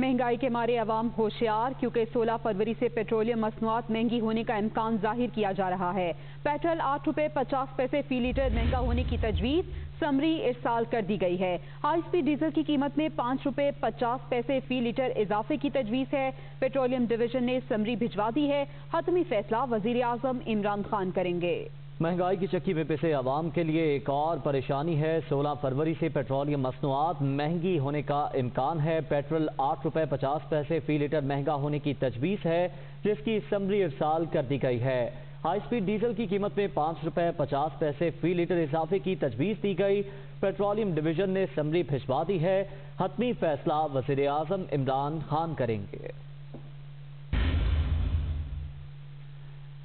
महँगाई के मारे अवाम होशियार, क्योंकि 16 फरवरी से पेट्रोलियम मसनूआत महँगी होने का इम्कान ज़ाहिर किया जा रहा है। पेट्रोल आठ रुपए पचास पैसे फ़ी लीटर महँगा होने की तजवीज़ समरी इस साल कर दी गई है। हाई स्पीड डीजल की कीमत में पाँच रुपए पचास पैसे फ़ी लीटर इजाफे की तजवीज़ है। पेट्रोलियम डिवीज़न ने समरी भिजवा दी है। हतमी फैसला वज़ीर आज़म इमरान खान करेंगे। महँगाई की चक्की में पिसे आवाम के लिए एक और परेशानी है। 16 फरवरी से पेट्रोलियम मसनूआत महँगी होने का इम्कान है। पेट्रोल आठ रुपए पचास पैसे फ़ी लीटर महँगा होने की तजवीज़ है, जिसकी समरी इरसाल कर दी गई है। हाई स्पीड डीजल की कीमत में पाँच रुपए पचास पैसे फ़ी लीटर इजाफे की तजवीज़ दी गई। पेट्रोलियम डिवीज़न ने समरी भिजवा दी है। हतमी फैसला वज़ीर आज़म इमरान खान करेंगे।